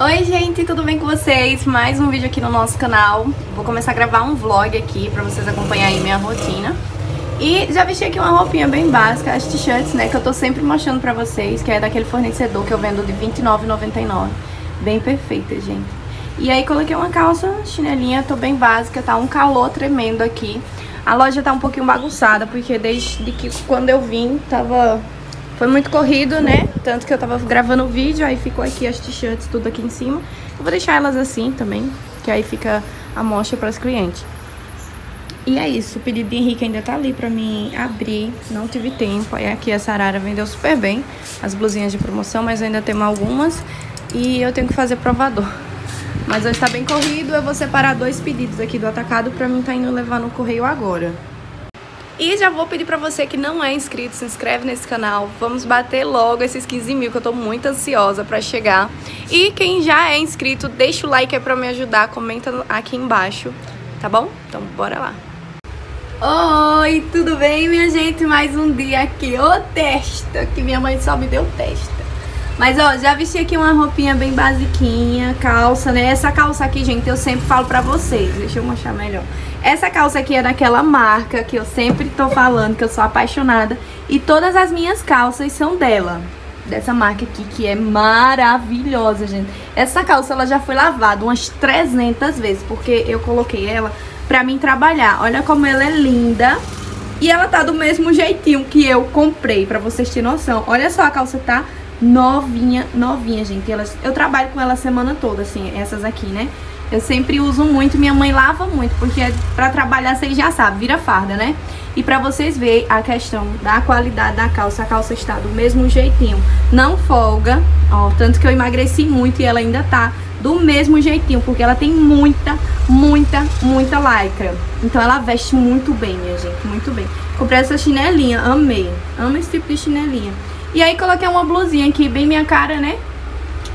Oi gente, tudo bem com vocês? Mais um vídeo aqui no nosso canal. Vou começar a gravar um vlog aqui pra vocês acompanharem minha rotina. E já vesti aqui uma roupinha bem básica, as t-shirts, né, que eu tô sempre mostrando pra vocês Que é daquele fornecedor que eu vendo de R$29,99 Bem perfeita, gente. E aí coloquei uma calça, chinelinha, tô bem básica, tá um calor tremendo aqui. A loja tá um pouquinho bagunçada, porque desde que quando eu vim tava foi muito corrido, né? Tanto que eu tava gravando o vídeo, aí ficou aqui as t-shirts tudo aqui em cima. Eu vou deixar elas assim também, que aí fica a mostra para os clientes. E é isso, o pedido de Henrique ainda tá ali pra mim abrir, não tive tempo. Aí aqui a Sarara vendeu super bem as blusinhas de promoção, mas ainda temos algumas e eu tenho que fazer provador. Mas hoje tá bem corrido, eu vou separar dois pedidos aqui do atacado pra mim tá indo levar no correio agora. E já vou pedir pra você que não é inscrito, se inscreve nesse canal. Vamos bater logo esses 15 mil, que eu tô muito ansiosa pra chegar. E quem já é inscrito, deixa o like aí pra me ajudar, comenta aqui embaixo, tá bom? Então bora lá. Oi, tudo bem, minha gente? Mais um dia aqui, ô testa, que minha mãe só me deu testa. Mas, ó, já vesti aqui uma roupinha bem basiquinha, calça, né? Essa calça aqui, gente, eu sempre falo pra vocês. Deixa eu mostrar melhor. Essa calça aqui é daquela marca que eu sempre tô falando, que eu sou apaixonada. E todas as minhas calças são dela. Dessa marca aqui, que é maravilhosa, gente. Essa calça, ela já foi lavada umas 300 vezes, porque eu coloquei ela pra mim trabalhar. Olha como ela é linda. E ela tá do mesmo jeitinho que eu comprei, pra vocês terem noção. Olha só, a calça tá novinha, novinha, gente. Elas, eu trabalho com ela a semana toda, assim, essas aqui, né? Eu sempre uso muito, minha mãe lava muito, porque pra trabalhar vocês já sabem, vira farda, né? E pra vocês verem a questão da qualidade da calça, a calça está do mesmo jeitinho, não folga, ó, tanto que eu emagreci muito e ela ainda tá do mesmo jeitinho, porque ela tem muita, muita, muita lycra. Então ela veste muito bem, minha gente, muito bem. Comprei essa chinelinha, amei, amo esse tipo de chinelinha. E aí coloquei uma blusinha aqui, bem minha cara, né?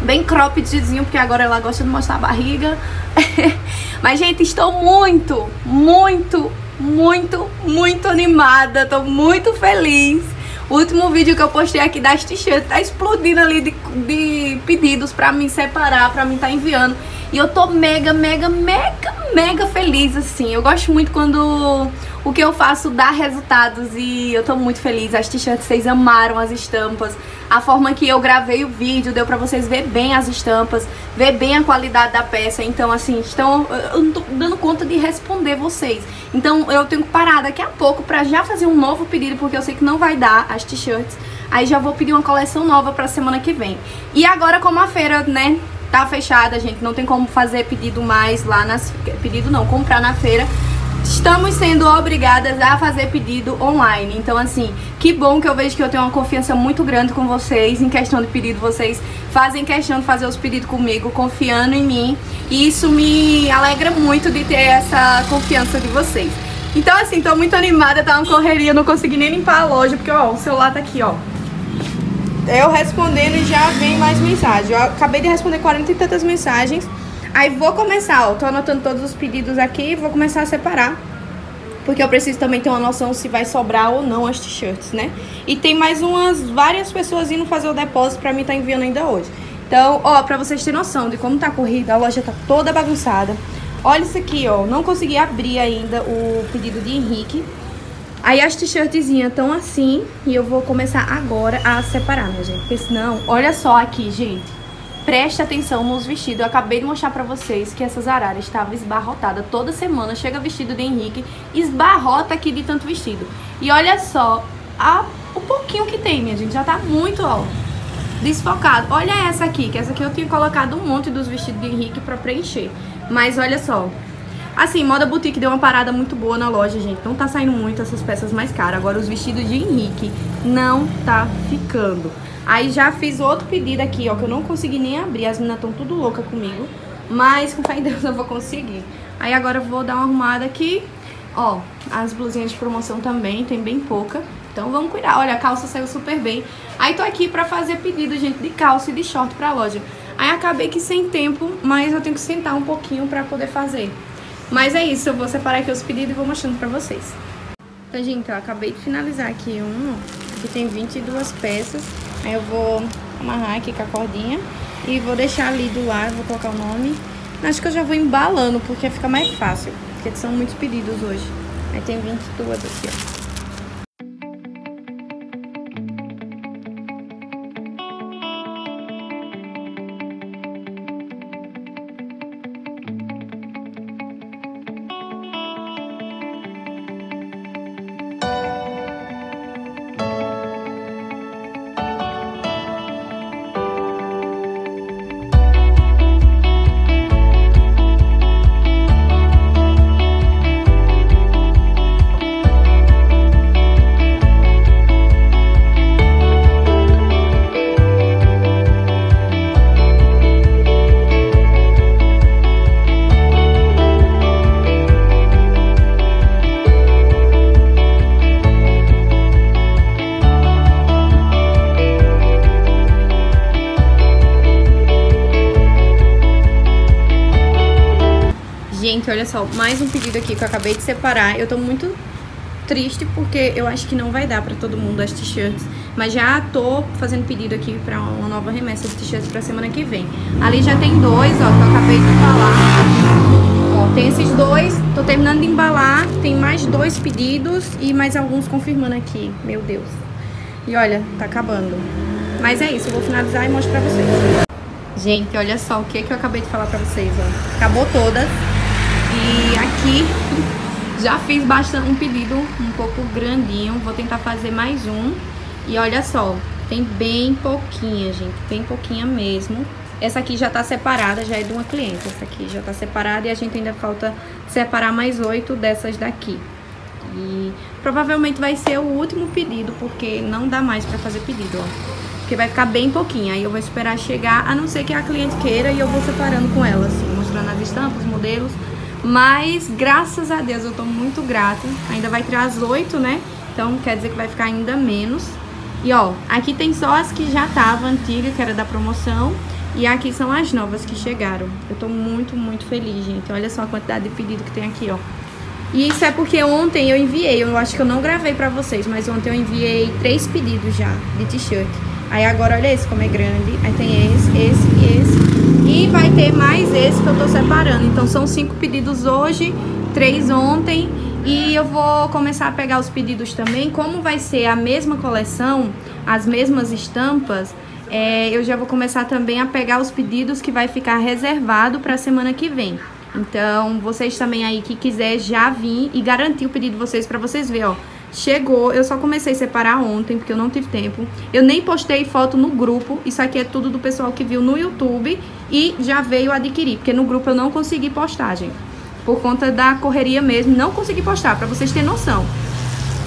Bem croppedzinho, porque agora ela gosta de mostrar a barriga. Mas, gente, estou muito, muito, muito, muito animada. Tô muito feliz. O último vídeo que eu postei aqui das t-shirts tá explodindo ali de, de pedidos pra me separar, pra mim tá enviando. E eu tô mega, mega, mega, mega feliz, assim. Eu gosto muito quando o que eu faço dá resultados e eu tô muito feliz. As t-shirts, vocês amaram as estampas. A forma que eu gravei o vídeo deu pra vocês ver bem as estampas, ver bem a qualidade da peça. Então, assim, estão, eu não tô dando conta de responder vocês. Então, eu tenho que parar daqui a pouco pra já fazer um novo pedido, porque eu sei que não vai dar as t-shirts. Aí já vou pedir uma coleção nova pra semana que vem. E agora, como a feira, né, tá fechada, gente, não tem como fazer pedido mais lá nas... Pedido não, comprar na feira estamos sendo obrigadas a fazer pedido online. Então, assim, que bom que eu vejo que eu tenho uma confiança muito grande com vocês em questão de pedido. Vocês fazem questão de fazer os pedidos comigo, confiando em mim. E isso me alegra muito de ter essa confiança de vocês. Então, assim, tô muito animada, tá uma correria, não consegui nem limpar a loja, porque, ó, o celular tá aqui, ó. Eu respondendo e já vem mais mensagem. Eu acabei de responder 40 e tantas mensagens. Aí vou começar, ó, tô anotando todos os pedidos aqui vou começar a separar. Porque eu preciso também ter uma noção se vai sobrar ou não as t-shirts, né? E tem mais umas várias pessoas indo fazer o depósito pra mim tá enviando ainda hoje. Então, ó, pra vocês terem noção de como tá corrida, a loja tá toda bagunçada. Olha isso aqui, ó, não consegui abrir ainda o pedido de Henrique. Aí as t-shirtzinhas estão assim e eu vou começar agora a separar, minha gente. Porque senão, olha só aqui, gente. Preste atenção nos vestidos. Eu acabei de mostrar pra vocês que essa Zarara estava esbarrotada. Toda semana chega vestido de Henrique, esbarrota aqui de tanto vestido. E olha só a, o pouquinho que tem, minha gente. Já tá muito, ó, desfocado. Olha essa aqui, que essa aqui eu tinha colocado um monte dos vestidos de Henrique pra preencher. Mas olha só. Assim, Moda Boutique deu uma parada muito boa na loja, gente. Não tá saindo muito essas peças mais caras. Agora os vestidos de Henrique não tá ficando. Aí já fiz outro pedido aqui, ó, que eu não consegui nem abrir. As meninas estão tudo louca comigo. Mas com fé em Deus eu vou conseguir. Aí agora eu vou dar uma arrumada aqui. Ó, as blusinhas de promoção também, tem bem pouca. Então vamos cuidar. Olha, a calça saiu super bem. Aí tô aqui pra fazer pedido, gente, de calça e de short pra loja. Aí acabei que sem tempo, mas eu tenho que sentar um pouquinho pra poder fazer. Mas é isso, eu vou separar aqui os pedidos e vou mostrando pra vocês. Então, gente, eu acabei de finalizar aqui um. Aqui tem 22 peças. Aí eu vou amarrar aqui com a cordinha. E vou deixar ali do lado, vou colocar o nome. Acho que eu já vou embalando, porque fica mais fácil. Porque são muitos pedidos hoje. Aí tem 22 aqui, ó. Gente, olha só, mais um pedido aqui que eu acabei de separar. Eu tô muito triste porque eu acho que não vai dar pra todo mundo as t-shirts. Mas já tô fazendo pedido aqui pra uma nova remessa de t-shirts pra semana que vem. Ali já tem dois, ó, que eu acabei de falar. Ó, tem esses dois, tô terminando de embalar. Tem mais dois pedidos e mais alguns confirmando aqui. Meu Deus. E olha, tá acabando. Mas é isso, eu vou finalizar e mostro pra vocês. Gente, olha só o que, que eu acabei de falar pra vocês, ó. Acabou todas. E aqui já fiz bastante um pedido um pouco grandinho. Vou tentar fazer mais um. E olha só, tem bem pouquinha, gente. Bem pouquinha mesmo. Essa aqui já tá separada, já é de uma cliente. Essa aqui já tá separada e a gente ainda falta separar mais oito dessas daqui. E provavelmente vai ser o último pedido, porque não dá mais pra fazer pedido, ó. Porque vai ficar bem pouquinho. Aí eu vou esperar chegar, a não ser que a cliente queira e eu vou separando com ela, assim, mostrando as estampas, os modelos. Mas, graças a Deus, eu tô muito grata. Ainda vai tirar as oito, né? Então, quer dizer que vai ficar ainda menos. E, ó, aqui tem só as que já tava antiga, que era da promoção. E aqui são as novas que chegaram. Eu tô muito, muito feliz, gente. Olha só a quantidade de pedido que tem aqui, ó. E isso é porque ontem eu enviei, eu acho que eu não gravei pra vocês, mas ontem eu enviei três pedidos já de t-shirt. Aí agora olha esse como é grande. Aí tem esse, esse e esse. E vai ter mais esse que eu tô separando. Então são cinco pedidos hoje, três ontem. E eu vou começar a pegar os pedidos também. Como vai ser a mesma coleção, as mesmas estampas, é, eu já vou começar também a pegar os pedidos que vai ficar reservado para a semana que vem. Então, vocês também aí que quiser já vir e garantir o pedido de vocês para vocês verem, ó. Chegou, eu só comecei a separar ontem, porque eu não tive tempo. Eu nem postei foto no grupo. Isso aqui é tudo do pessoal que viu no YouTube e já veio adquirir, porque no grupo eu não consegui postar, gente. Por conta da correria mesmo, não consegui postar, para vocês terem noção.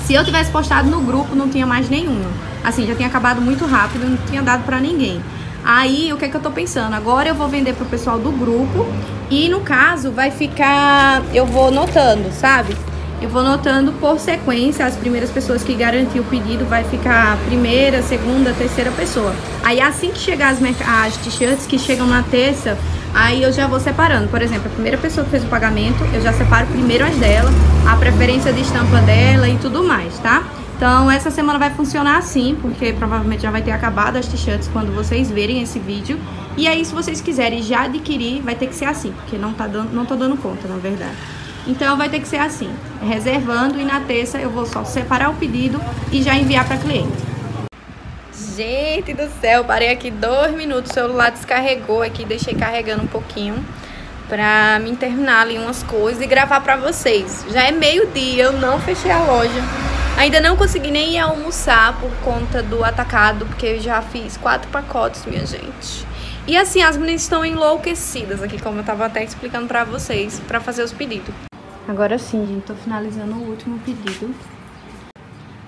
Se eu tivesse postado no grupo, não tinha mais nenhum. Assim, já tinha acabado muito rápido, não tinha dado para ninguém. Aí, o que é que eu tô pensando? Agora eu vou vender pro pessoal do grupo e, no caso, vai ficar... Eu vou notando, sabe? Eu vou notando por sequência as primeiras pessoas que garantir o pedido vai ficar a primeira, segunda, terceira pessoa. Aí assim que chegar as, as t-shirts que chegam na terça, aí eu já vou separando. Por exemplo, a primeira pessoa que fez o pagamento, eu já separo primeiro as dela, a preferência de estampa dela e tudo mais, tá? Então essa semana vai funcionar assim, porque provavelmente já vai ter acabado as t-shirts quando vocês verem esse vídeo. E aí se vocês quiserem já adquirir, vai ter que ser assim, porque não, tá dando, não tô dando conta, na verdade. Então vai ter que ser assim, reservando e na terça eu vou só separar o pedido e já enviar para cliente. Gente do céu, parei aqui dois minutos, o celular descarregou aqui, deixei carregando um pouquinho pra me terminar ali umas coisas e gravar pra vocês. Já é meio dia, eu não fechei a loja. Ainda não consegui nem ir almoçar por conta do atacado, porque eu já fiz quatro pacotes, minha gente. E assim, as meninas estão enlouquecidas aqui, como eu tava até explicando pra vocês, pra fazer os pedidos. Agora sim, gente, tô finalizando o último pedido.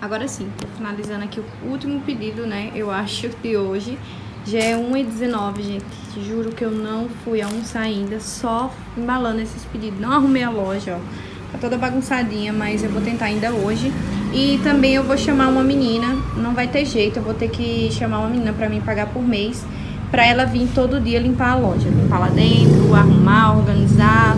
Agora sim, tô finalizando aqui o último pedido, né, eu acho, de hoje. Já é 1h19, gente. Juro que eu não fui almoçar ainda, só embalando esses pedidos. Não arrumei a loja, ó. Tá toda bagunçadinha, mas eu vou tentar ainda hoje. E também eu vou chamar uma menina, não vai ter jeito, eu vou ter que chamar uma menina pra mim pagar por mês. Pra ela vir todo dia limpar a loja. Limpar lá dentro, arrumar, organizar,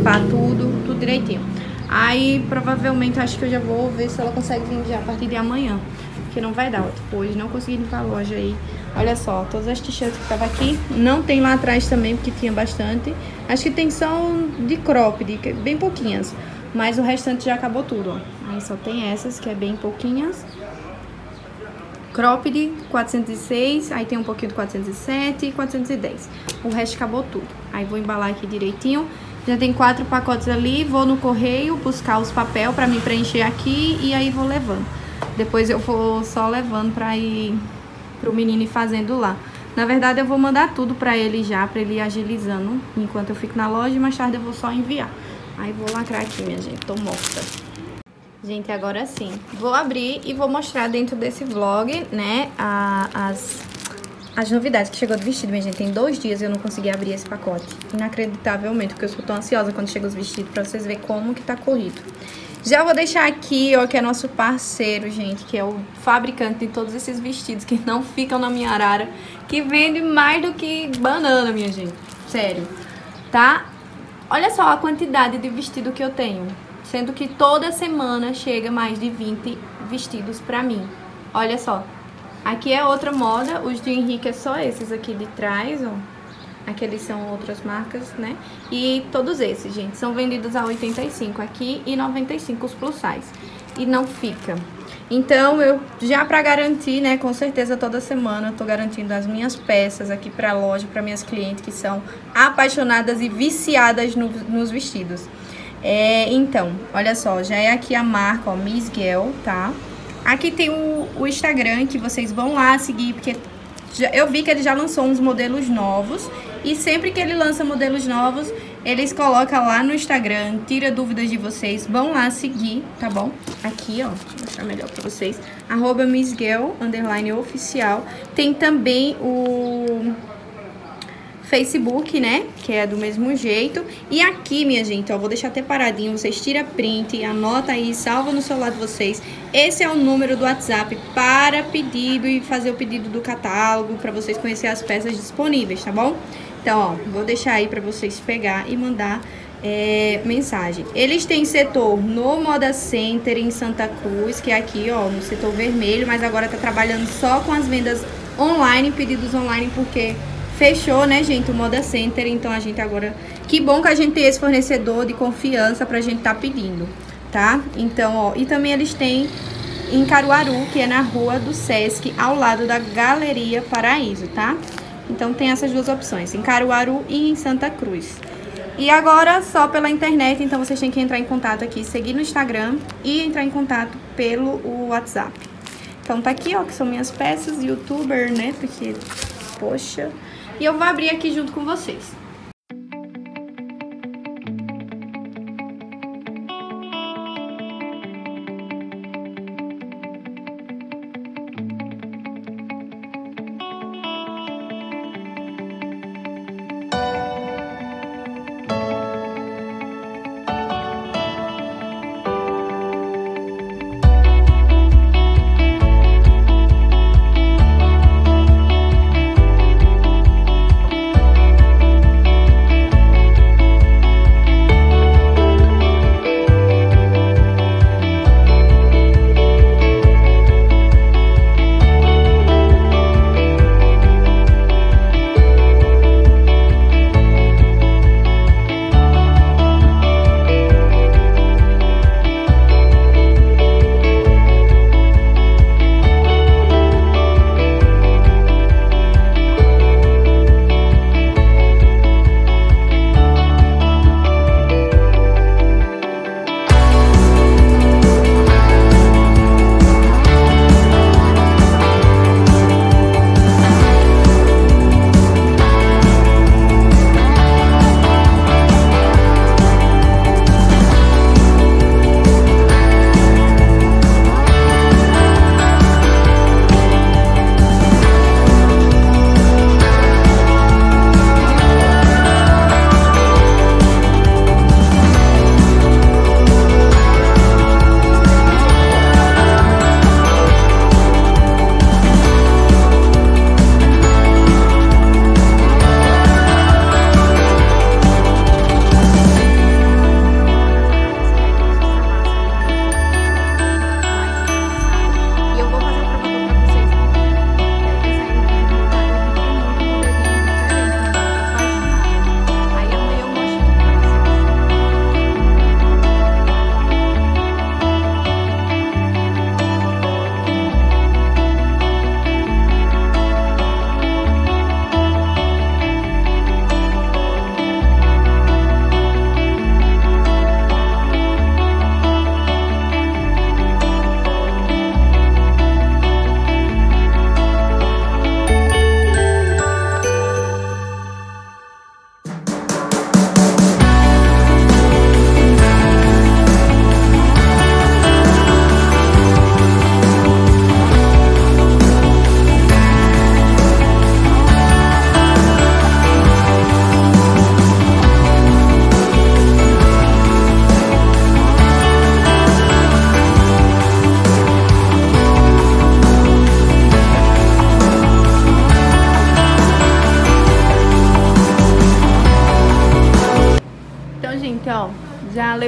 limpar tudo direitinho. Aí, provavelmente, acho que eu já vou ver se ela consegue vir já a partir de amanhã. Porque não vai dar, tipo, hoje não consegui limpar a loja aí. Olha só, todas as t-shirts que tava aqui. Não tem lá atrás também, porque tinha bastante. Acho que tem só de crop, de, bem pouquinhas. Mas o restante já acabou tudo, ó. Aí só tem essas, que é bem pouquinhas. Cropped 406, aí tem um pouquinho do 407 e 410. O resto acabou tudo. Aí vou embalar aqui direitinho. Já tem quatro pacotes ali, vou no correio buscar os papel para me preencher aqui e aí vou levando. Depois eu vou só levando para ir pro menino ir fazendo lá. Na verdade eu vou mandar tudo para ele já, para ele ir agilizando enquanto eu fico na loja mais tarde eu vou só enviar. Aí vou lacrar aqui, minha gente, tô morta. Gente, agora sim, vou abrir e vou mostrar dentro desse vlog, né, a, as, as novidades que chegou do vestido. Minha gente, tem dois dias e eu não consegui abrir esse pacote. Inacreditavelmente, porque eu sou tão ansiosa quando chega os vestidos pra vocês verem como que tá corrido. Já vou deixar aqui, ó, que é nosso parceiro, gente, que é o fabricante de todos esses vestidos que não ficam na minha arara, que vende mais do que banana, minha gente. Sério, tá? Olha só a quantidade de vestido que eu tenho. Sendo que toda semana chega mais de 20 vestidos pra mim. Olha só. Aqui é outra moda, os de Henrique é só esses aqui de trás, ó. Aqueles são outras marcas, né? E todos esses, gente, são vendidos a 85 aqui e 95 os plus size. E não fica. Então, eu já para garantir, né, com certeza toda semana eu tô garantindo as minhas peças aqui pra loja, para minhas clientes que são apaixonadas e viciadas no, nos vestidos. É, então, olha só, já é aqui a marca, ó, Miss Girl, tá? Aqui tem o, o Instagram que vocês vão lá seguir, porque já, eu vi que ele já lançou uns modelos novos. E sempre que ele lança modelos novos, eles colocam lá no Instagram, tira dúvidas de vocês, vão lá seguir, tá bom? Aqui, ó, deixa eu mostrar melhor pra vocês, arroba Miss Girl, underline oficial. Tem também o Facebook, né? Que é do mesmo jeito. E aqui, minha gente, ó, vou deixar até paradinho. Vocês tiram print, anota aí, salva no celular de vocês. Esse é o número do WhatsApp para pedido e fazer o pedido do catálogo para vocês conhecerem as peças disponíveis, tá bom? Então, ó, vou deixar aí para vocês pegar e mandar é, mensagem. Eles têm setor no Moda Center em Santa Cruz, que é aqui, ó, no setor vermelho, mas agora tá trabalhando só com as vendas online, pedidos online, porque fechou, né, gente, o Moda Center, então a gente agora... Que bom que a gente tem esse fornecedor de confiança pra gente tá pedindo, tá? Então, ó, e também eles têm em Caruaru, que é na rua do Sesc, ao lado da Galeria Paraíso, tá? Então tem essas duas opções, em Caruaru e em Santa Cruz. E agora só pela internet, então vocês têm que entrar em contato aqui, seguir no Instagram e entrar em contato pelo WhatsApp. Então tá aqui, ó, que são minhas peças, youtuber, né, porque, poxa... E eu vou abrir aqui junto com vocês.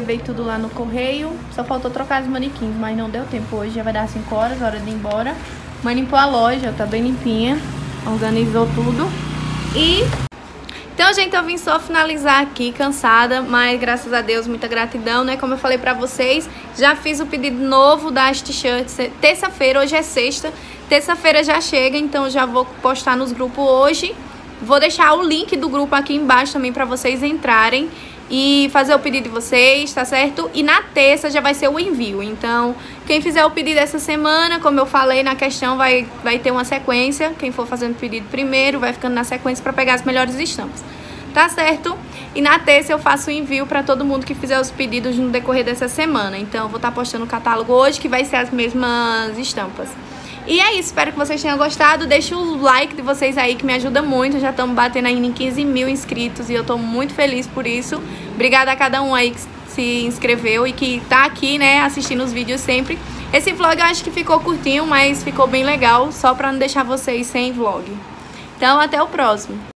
Levei tudo lá no correio. Só faltou trocar os manequins, mas não deu tempo hoje. Já vai dar 5 horas, hora de ir embora. Mãe limpou a loja, tá bem limpinha. Organizou tudo. E então, gente, eu vim só finalizar aqui, cansada, mas graças a Deus, muita gratidão, né? Como eu falei pra vocês, já fiz o pedido novo das t-shirts terça-feira, hoje é sexta. Terça-feira já chega, então já vou postar nos grupos hoje. Vou deixar o link do grupo aqui embaixo também pra vocês entrarem e fazer o pedido de vocês, tá certo? E na terça já vai ser o envio. Então, quem fizer o pedido essa semana, como eu falei na questão, vai, vai ter uma sequência. Quem for fazendo o pedido primeiro, vai ficando na sequência para pegar as melhores estampas. Tá certo? E na terça eu faço o envio para todo mundo que fizer os pedidos no decorrer dessa semana. Então, eu vou estar tá postando o catálogo hoje, que vai ser as mesmas estampas. E é isso, espero que vocês tenham gostado. Deixa o like de vocês aí que me ajuda muito. Já estamos batendo ainda em 15 mil inscritos e eu tô muito feliz por isso. Obrigada a cada um aí que se inscreveu e que tá aqui, né, assistindo os vídeos sempre. Esse vlog eu acho que ficou curtinho, mas ficou bem legal, só pra não deixar vocês sem vlog. Então, até o próximo.